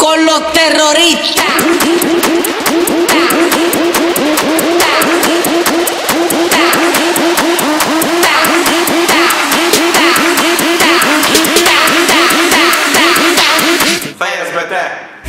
con los terroristas. Fast but that.